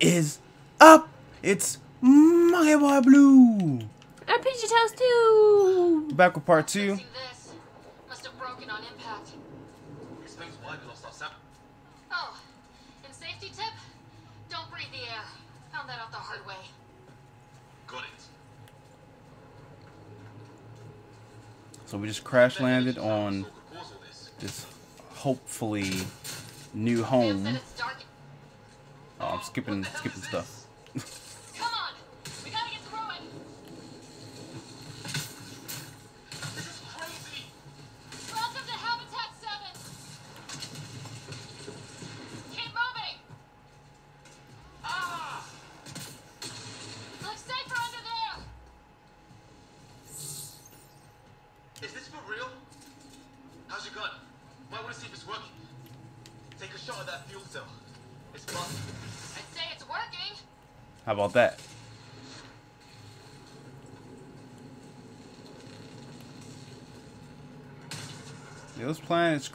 Probably not. What is up? It's Monkey Boy Blue. And Peachy Toast too. Back with part two. This. Must have broken on impact. Explains why we lost our sample. Oh, and safety tip? Don't breathe the air. Found that out the hard way. Got it. So we just crash landed on What could cause all this? this hopefully new Sam home. Oh, I'm skipping skipping stuff.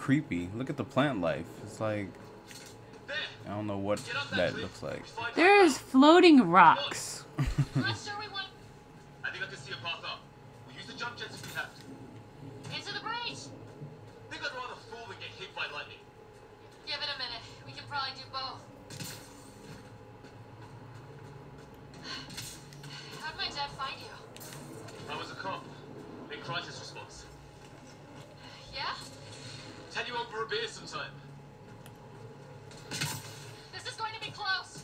creepy. Look at the plant life. It's like I don't know what that, that looks like. There's floating rocks. Not sure we want I think I can see a path up. We'll use the jump jets if we have to. into the breach! think I'd rather fall than get hit by lightning. Give it a minute. We can probably do both. How'd my dad find you? I was a cop. In crisis response. Yeah? Tell you over a beer sometime. This is going to be close!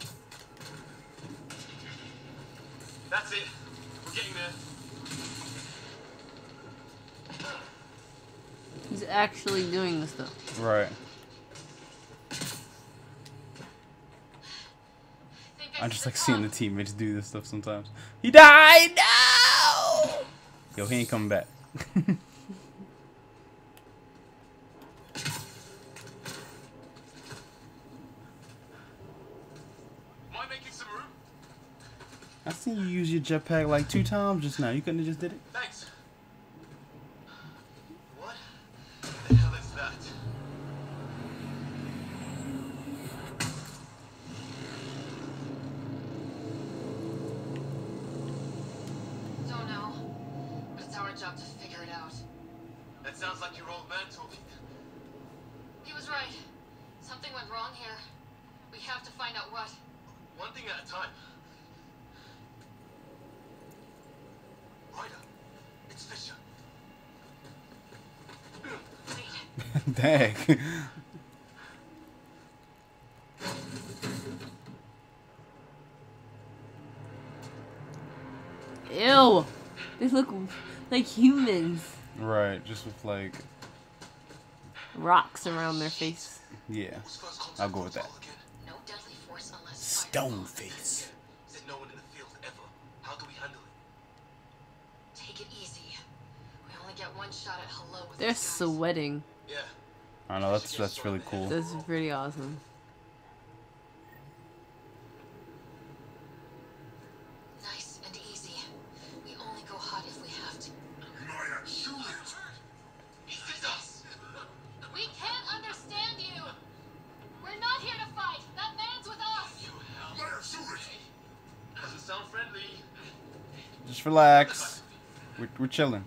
That's it. We're getting there. He's actually doing this stuff. Right. Think I see just like seeing the teammates do this stuff sometimes. He died! No! Yo, he ain't coming back. I seen you use your jetpack like two times just now. You couldn't have just did it? Thanks. What the hell is that? Don't know. But it's our job to figure it out. That sounds like your old man talking. He was right. Something went wrong here. We have to find out what. One thing at a time. Ryder, it's Fisher. Wait. Dang. Ew. They look like humans. right, just with like, Rocks around their face. yeah. Whose first contact I'll go with that. protocol again? No deadly force unless Stone face. No one in the field ever. How do we handle it? Take it easy. We only get one shot at hello They're sweating. Yeah. I know that's that's really cool. That's pretty awesome. Relax. We're, we're chilling.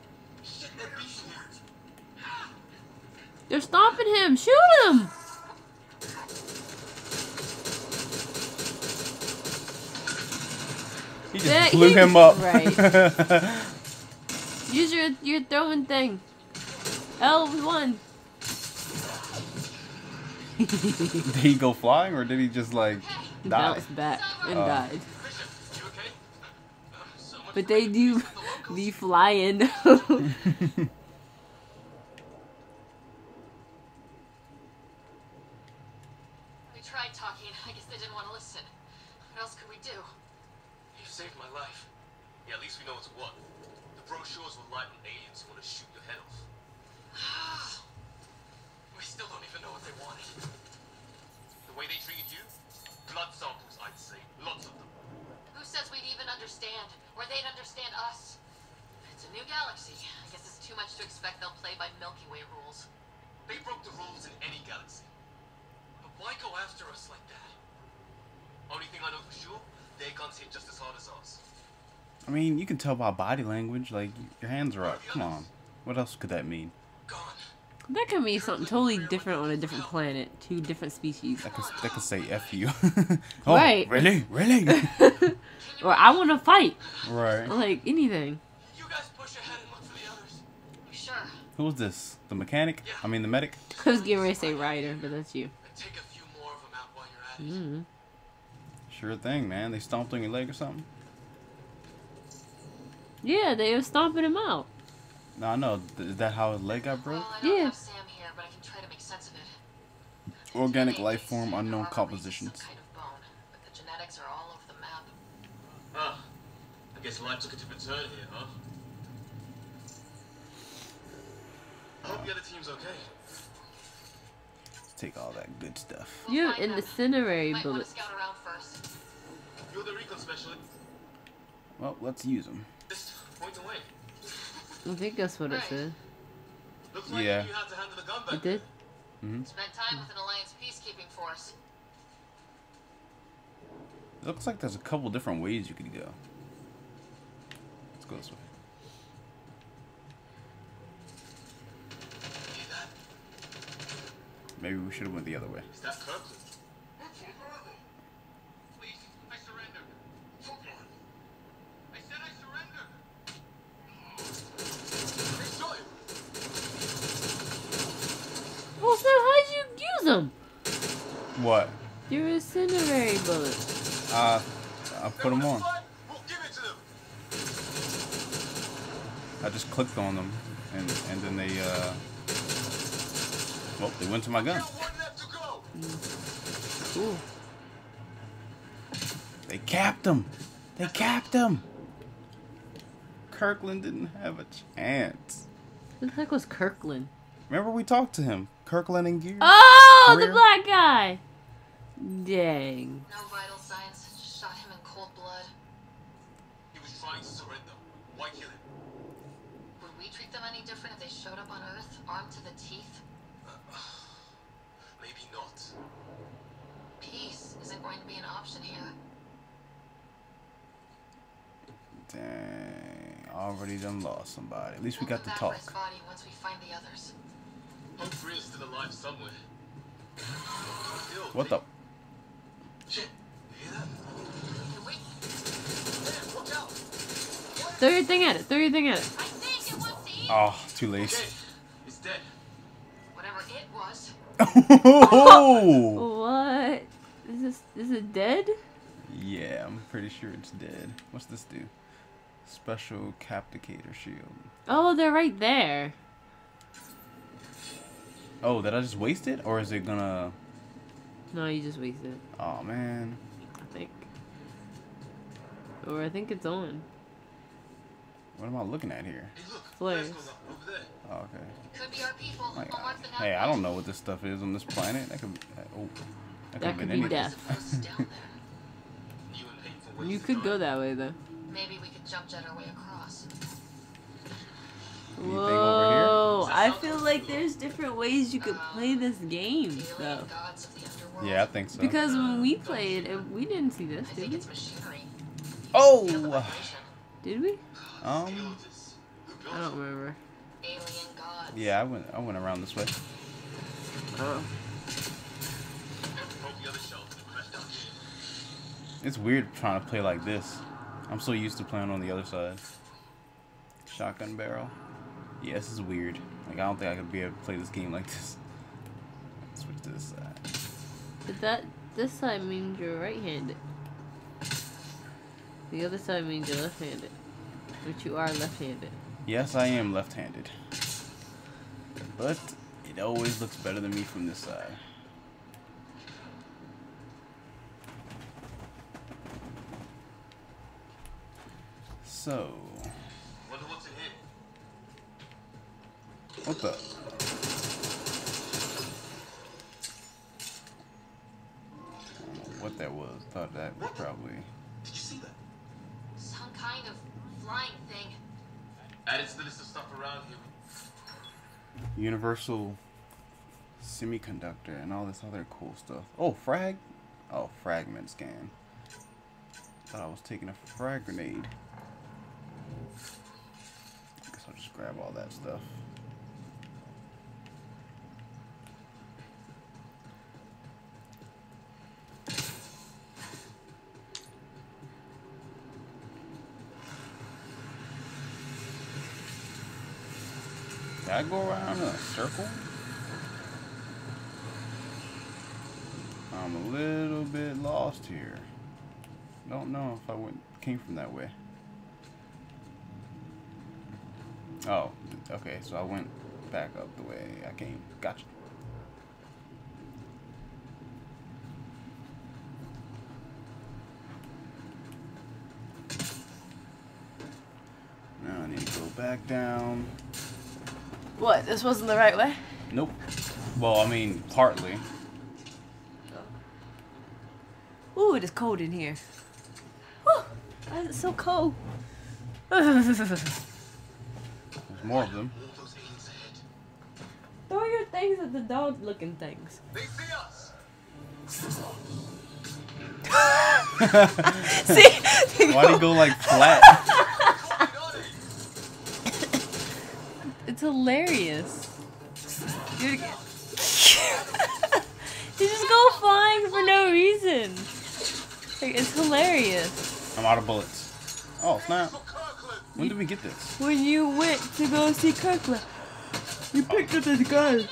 They're beating him. They're stomping him. Shoot him. He just Yeah, blew he- him up. right. Use your your throwing thing. L one. did he go flying or did he just like He die? bounced back and Oh. died. Fisher, you okay? Uh, so much But they do be flying. We tried talking. I guess they didn't want to listen. What else could we do? You saved my life. Yeah, at least we know it's what. The brochures will lie on aliens who want to shoot your head off. We still don't even know what they wanted. The way they treated you? Blood samples, I'd say. Lots of them. Who says we'd even understand? Or they'd understand us? It's a new galaxy. I guess it's too much to expect they'll play by Milky Way rules. They broke the rules in any galaxy. But why go after us like that? Only thing I know for sure, their guns hit just as hard as ours. I mean, you can tell by body language. Like your hands are up. Come on. What else could that mean? Gone. That could mean something totally different on a different planet. Two different species. That could that could say "f you." oh, Right. Really? Really? Or I want to fight. right. Like anything. You guys push ahead and look for the others. Sure. Who was this? The mechanic? I mean, the medic. I was getting ready to say Ryder, but that's you. Take a few more of them out while you're at it. Mm. Sure thing, man. They stomped on your leg or something. Yeah, they were stomping him out. No, I know. Is that how his leg got broke? Well, I don't Yeah. have Sam here, but I can try to make sense of it. Organic life form, unknown compositions. Kind of bone, but the genetics are all over the map. Ah, I guess life took a different turn here, huh? I hope the other team's okay. Let's take all that good stuff. We'll You find them. incendiary Might bullet. scout around first. You're the recon specialist. Well, let's use them. Just point away. I think that's what it Right. said. Looks like Yeah. you knew how to handle the gun back It did? Mm-hmm. Spent time with an Alliance peacekeeping force. It looks like there's a couple different ways you could go. Let's go this way. Hear that? Maybe we should have went the other way. Is that Kirkland? Please, I surrender. I said I surrender. They shot him. Well, so how'd you use them? What? Your incendiary bullet. Uh, I put them on. We'll give it to them. I just clicked on them, and and then they uh. Well, they went to my gun. Got one left to go. Ooh. They capped him. They capped him. Kirkland didn't have a chance. Who the heck was Kirkland? Remember we talked to him, Kirkland and Greer. Oh, the black guy. Dang. No vital signs. Just shot him in cold blood. He was trying to surrender. Why kill him? Would we treat them any different if they showed up on Earth, armed to the teeth? Maybe not. Peace isn't going to be an option here. Dang, already done lost somebody. At least we We'll got to talk. body once we find the others. Hope Freya's still alive somewhere. What the? Shit. You hear that? Hey, wait! There, watch out. Throw your thing at it. Throw your thing at it. It wants to eat Oh, too late. Okay, it's dead. whatever it was. oh! What? Is this is it dead? Yeah, I'm pretty sure it's dead. What's this do? Special Capticator Shield. Oh, they're right there. Oh, did I just waste it? Or is it gonna... No, you just wasted it. Oh, man. I think. Or I think it's on. What am I looking at here? Hey. Flares. Flares going up over there. Oh, okay. Could be our people. My We'll mark God. the Hey, I don't know what this stuff is on this planet. That could be... Uh, oh. That, That could be anything. death. Posts down there. New and hateful ways You could go that way though. Maybe we could jump jet our way across. Anything over here? Whoa! I feel like there's different ways you could play this game though. gods of the underworld. Yeah, I think so. Because when we played, we didn't see this, I did we? it's machinery. Feel the Oh! Did we? Um... Build this. Who built I don't remember. Yeah, I went, I went around this way. Oh. It's weird trying to play like this. I'm so used to playing on the other side. Shotgun barrel. Yeah, this is weird. Like, I don't think I could be able to play this game like this. Switch to this side. But that this side means you're right-handed. The other side means you're left-handed. But you are left-handed. Yes, I am left-handed. But it always looks better than me from this side. So, Wonder what's in here. what the? I don't know what that was. Thought that was probably. Did you see that? Some kind of flying thing. Added to the list of stuff around here. Universal semiconductor and all this other cool stuff. Oh, frag. Oh, fragment scan. Thought I was taking a frag grenade. Guess I'll just grab all that stuff. Did I go around in a circle? I'm a little bit lost here. Don't know if I went came from that way. Oh, okay, so I went back up the way I came. Gotcha. Now I need to go back down. What? This wasn't the right way? Nope. Well, I mean, partly. Ooh, it is cold in here. Whew, why is it so cold? Throw more of them. All those aliens ahead. your things at the dog looking things. They see us. See? Why'd he go like flat? It's hilarious. Do it you just go flying for no reason. Like, it's hilarious. I'm out of bullets. Oh, snap. For Kirkland. When did we get this? When you went to go see Kirkland, you picked up this gun.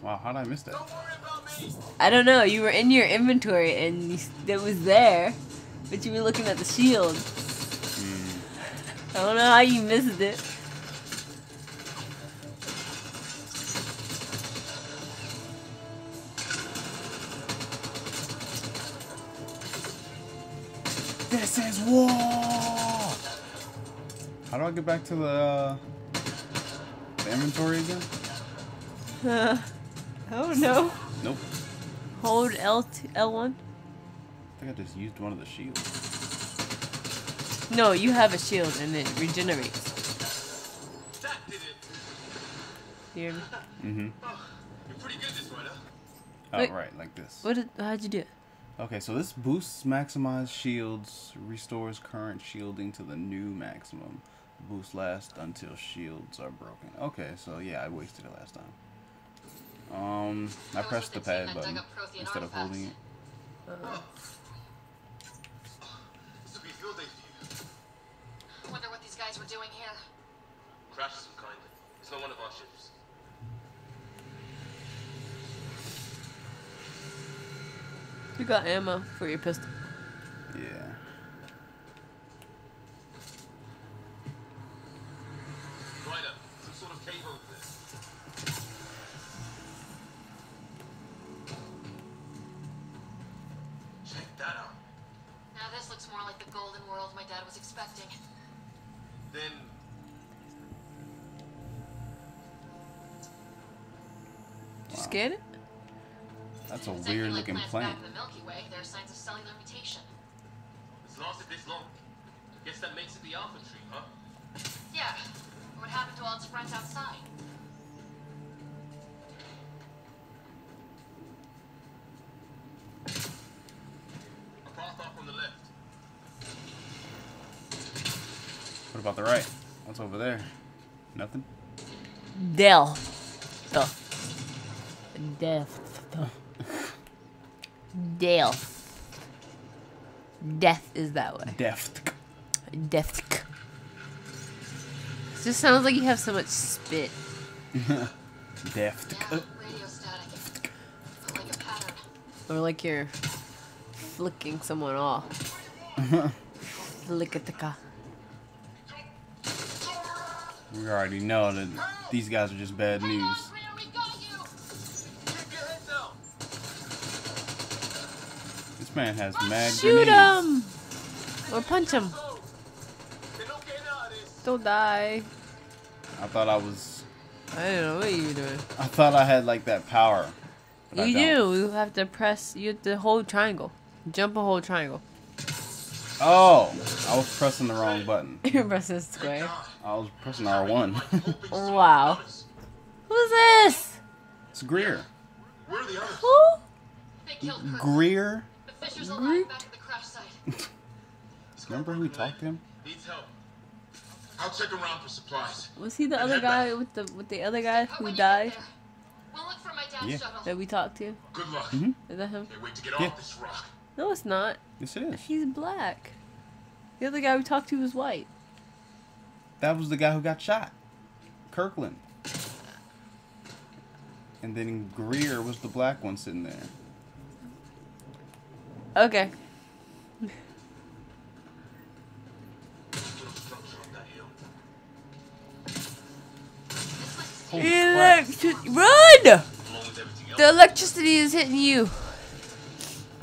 Wow, how did I miss that? Don't worry about me. I don't know. You were in your inventory and you, it was there, but you were looking at the shield. Hmm. I don't know how you missed it. This is war! How do I get back to the, uh, the inventory again? Uh, I don't know. Nope. Hold L L1. I think I just used one of the shields. No, you have a shield and it regenerates. That did it. You hear me? Mm-hmm. Oh, you're pretty good this, right? Huh? Oh, Wait. right, like this. What? Did, how'd you do it? Okay, so this boosts maximize shields, restores current shielding to the new maximum. The boost lasts until shields are broken. Okay, so yeah, I wasted it last time. Um, I I pressed the with the team pad button up Prothean instead of holding it. So we feel. Wonder what these guys were doing here. Crash of some kind. It's not one of our ships. You got ammo for your pistol. Did it? That's a It's weird like looking plant. The Milky Way, there are signs of cellular mutation. it's lasted this long. Guess that makes it the Alpha tree, huh? Yeah. What happened to all its friends outside? A path off on the left. What about the right? What's over there? Nothing? Del. Duh. Death. Death is that way. Deft. Death. It just sounds like you have so much spit. Deft. Yeah, radio static. Like a pattern. Or like you're flicking someone off. Flickatica. We already know that these guys are just bad news. This man has mad Shoot grenades. him! Or punch him. Go. They're not getting out of this. Don't die. I thought I was. I don't know what you were doing. I thought I had like that power. You don't. You have to press. You have to hold triangle. Jump a whole triangle. Oh, I was pressing the wrong button. You're pressing square. I was pressing R1. Wow. Who's this? it's Greer. Where are the others? Who? They killed Greer? The Fisher's alive back at the crash site. Is What's going Remember on, we talked to him? Needs help. I'll check around for supplies. Was he the And other head back. guy with the with the other guy who when you get died We'll look for my dad's Yeah. shuttle. that we talked to? Good luck. Mhm. Is that him? Can't wait to get Yeah. off this rock. No, it's not. Yes, it is. He's black. The other guy we talked to was white. That was the guy who got shot. Kirkland. And then Greer was the black one sitting there. Okay. Little structure up that hill. This looks Holy crap. Electric run! Along with everything else. The electricity is hitting you.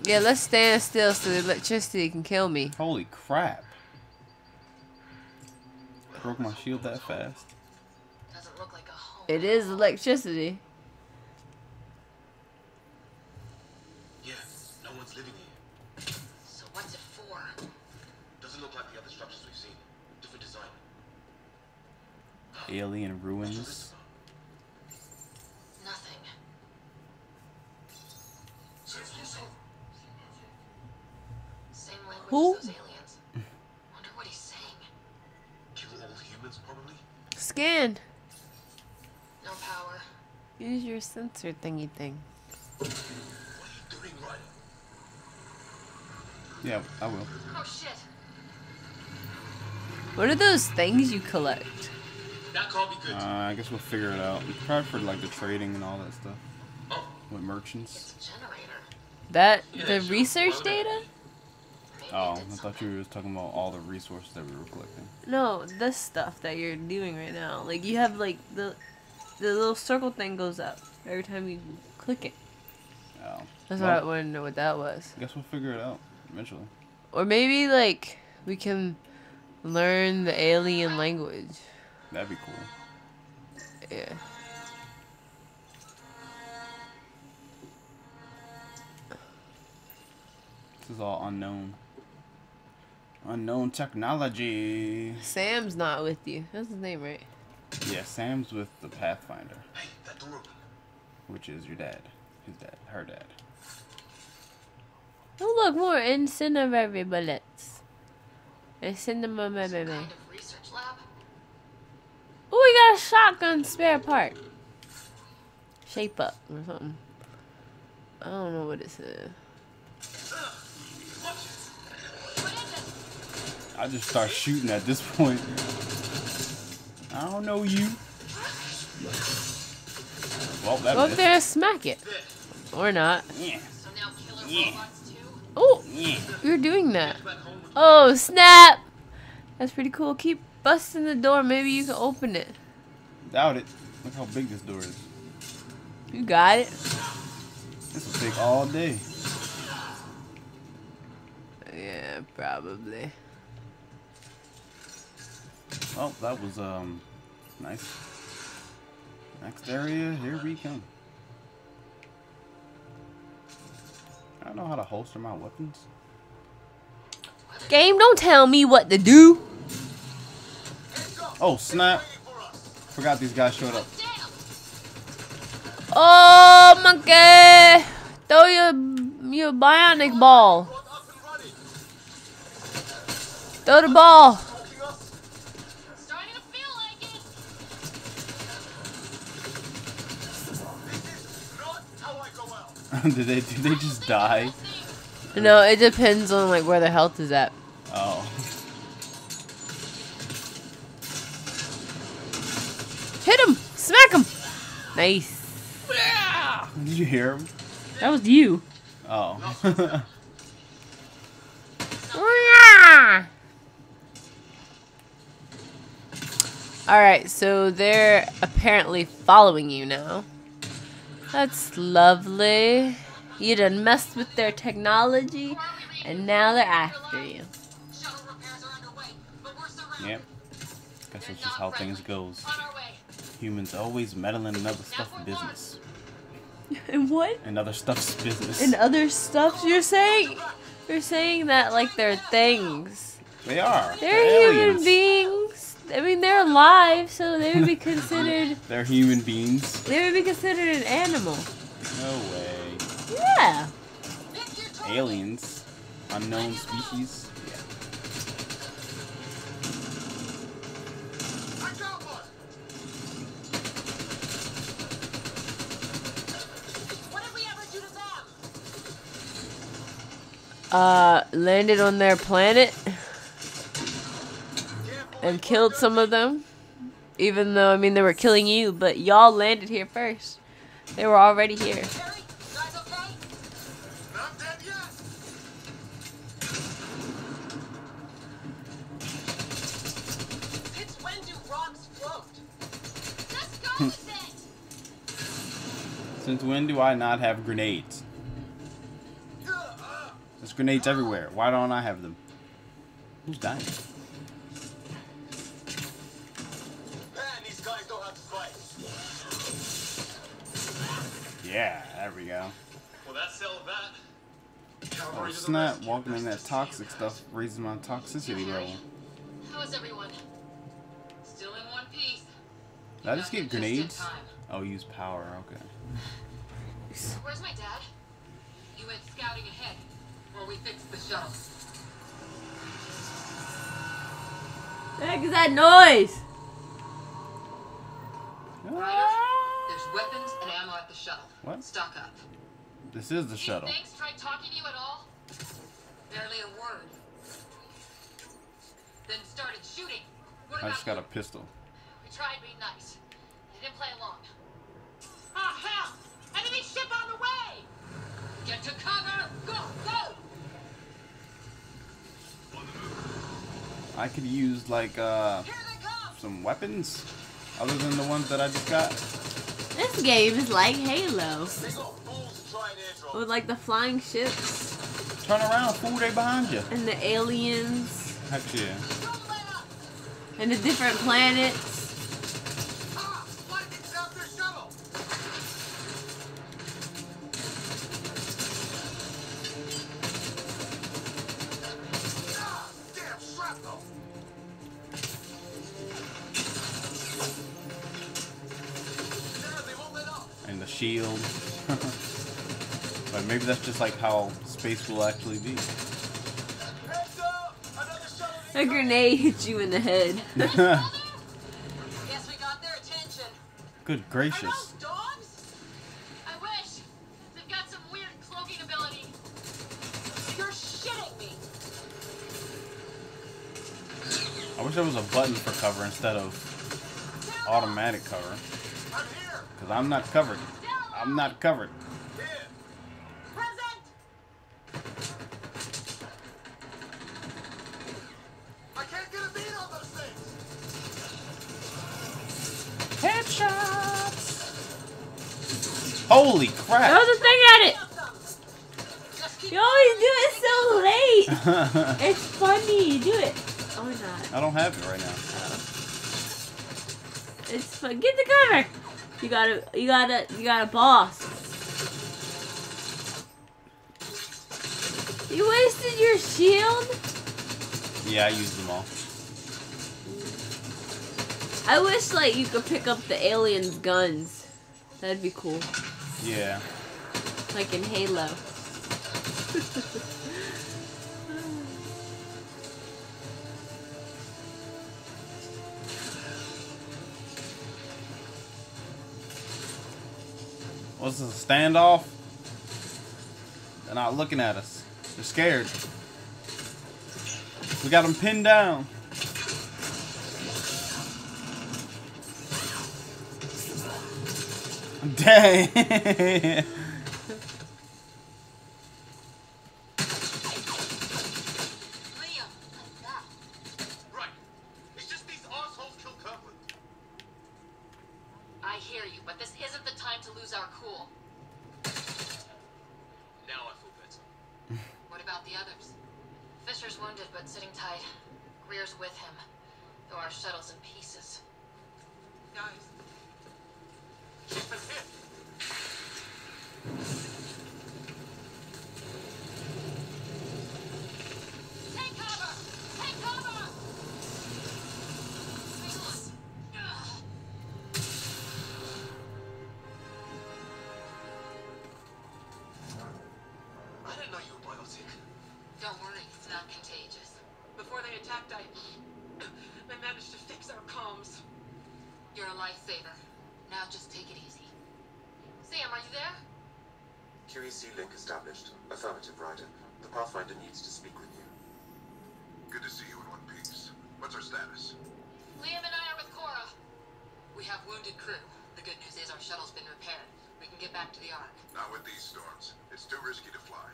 Yeah, let's stand still so the electricity can kill me. Holy crap. Broke my shield that fast. doesn't look like a home. It is electricity. Yeah, no one's living here. So what's it for? Doesn't look like the other structures we've seen. Different design. Alien What's ruins. this about? Nothing. Same language Who? as those aliens. Wonder what he's saying. Kill all humans, probably? Scan. No power. Use your sensor thingy thing. What are you doing, Ryder? Yeah, I will. Oh shit. What are those things you collect? That can't be good. Uh, I guess we'll figure it out. Probably for like the trading and all that stuff oh, with merchants. It's a generator. That the sure. research Well, data? Oh, I thought you were talking about all the resources that we were collecting. No, this stuff that you're doing right now. Like you have like the the little circle thing goes up every time you click it. Oh. That's Well, why I wanted to know what that was. I guess we'll figure it out eventually. Or maybe like we can learn the alien language. That'd be cool. Yeah. This is all unknown. Unknown technology. Sam's not with you. That's his name, right? Yeah, Sam's with the Pathfinder, hey, that door open. which is your dad. His dad. Her dad. Oh look, more incendiary bullets. Incendiary Some baby. kind of research lab. Oh, we got a shotgun spare part. Shape up or something. I don't know what it says. I just start shooting at this point. I don't know you. Well, that Go up there and smack it. Or not. Yeah, So now killer Yeah. Oh, yeah. you're doing that. Get back home with Oh, snap! That's pretty cool. Keep busting the door. Maybe you can open it. Doubt it. Look how big this door is. You got it. This will take all day. Yeah, probably. Well, that was um nice. Next area, here we come. I don't know how to holster my weapons. Game, don't tell me what to do. Oh snap! Forgot these guys showed up. Oh, monkey! Throw your your bionic ball. up and running. Throw the ball. Talking us. Starting to feel like it. Not how I go out. did they did they just die? No, it depends on like where the health is at. Oh. Hit him! Smack him! Nice. Did you hear him? That was you. Oh. Alright, so they're apparently following you now. That's lovely. You done messed with their technology, and now they're after you. Shuttle repairs are underway, but we're surrounded. yep. Guess that's just how things goes. On our way. Humans always meddling in other stuff business. And what? And other stuff's business. And other stuff you're saying? You're saying that like they're things. they are. They're human beings. I mean, they're alive, so they would be considered. They're human beings. They would be considered an animal. No way. Yeah. Aliens. Unknown species. Uh, landed on their planet and killed some of them. Even though, I mean, they were killing you, but y'all landed here first. They were already here. Harry, you guys okay? Not dead yet. Since when do rocks float? Just go with it! Since when do I not have grenades? There's grenades everywhere. Why don't I have them? Who's dying? Man, these guys don't have to fight. Yeah, there we go. Well, that settled that. Oh, Cavalry to the snap. Walking in that toxic stuff raises my toxicity level. How is everyone? Still in one piece. Did I just get got here in grenades? time. Oh, use power. Okay. Where's my dad? You went scouting ahead while we fixed the shuttle. The heck is that noise? Ryder, there's weapons and ammo at the shuttle. What? Stock up. This is the shuttle. These things tried talking to you at all? Barely a word. Then started shooting. What I just got a pistol. We tried being nice. They didn't play along. Ah, hell! Enemy ship on the way! Get to cover! Go, go! I could use like uh Here they come! some weapons other than the ones that I just got. This game is like Halo. They got fools to try and airdrop. With like the flying ships Turn around, fool! They behind you. and the aliens Heck yeah. Don't let up! and the different planets. Maybe that's just like how space will actually be. Heads up! Another shuttle A grenade hits you in the head. Guess we got their attention. Good Are gracious. those dogs? I wish. They've got some weird cloaking ability. You're shitting me. I wish there was a button for cover instead of automatic cover. I'm here! Because I'm not covered. I'm not covered. Headshots! Holy crap! Throw the thing at it! You always do it so late! It's funny, do it. Oh my god. I don't have it right now. It's fun. Get the cover! You got a, you got a, you got a boss. You wasted your shield? Yeah, I used them all. I wish, like, you could pick up the aliens' guns. That'd be cool. Yeah. Like in Halo. What's this, a standoff? They're not looking at us. They're scared. We got them pinned down. Dang. lifesaver. Now just take it easy. Sam, are you there? QEC link established. Affirmative, Ryder. The Pathfinder needs to speak with you. Good to see you in one piece. What's our status? Liam and I are with Cora. We have wounded crew. The good news is our shuttle's been repaired. We can get back to the Ark. Not with these storms. It's too risky to fly.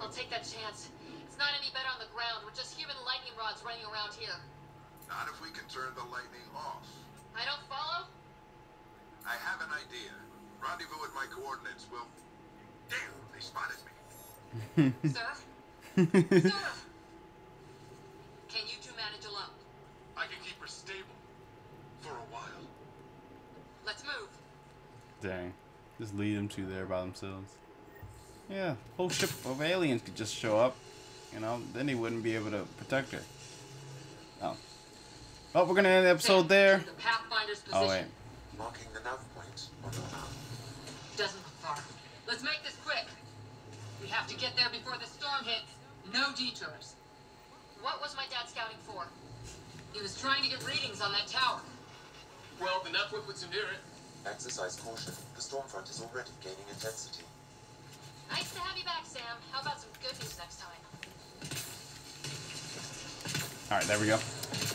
I'll take that chance. It's not any better on the ground. We're just human lightning rods running around here. Not if we can turn the lightning off. I don't follow? I have an idea. Rendezvous at my coordinates will... Damn, they spotted me. Sir? Sir! Can you two manage alone? I can keep her stable. For a while. Let's move. Dang. Just lead them two there by themselves. Yeah, whole ship of aliens could just show up. You know, then he wouldn't be able to protect her. Oh. Well, we're gonna end the episode there. The Pathfinder's position. Oh wait. Marking the nav point on your map. Doesn't look far. Let's make this quick. We have to get there before the storm hits. No detours. What was my dad scouting for? He was trying to get readings on that tower. Well, the nav puts him near it. Exercise caution. The storm front is already gaining intensity. Nice to have you back, Sam. How about some good news next time? Alright, there we go.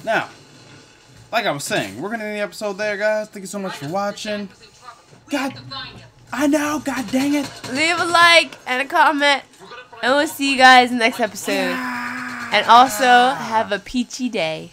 Now, like I was saying, we're gonna end the episode there, guys. Thank you so much for watching. God- to. I know, god dang it. Leave a like and a comment, and we'll see you guys next episode. And also, have a peachy day.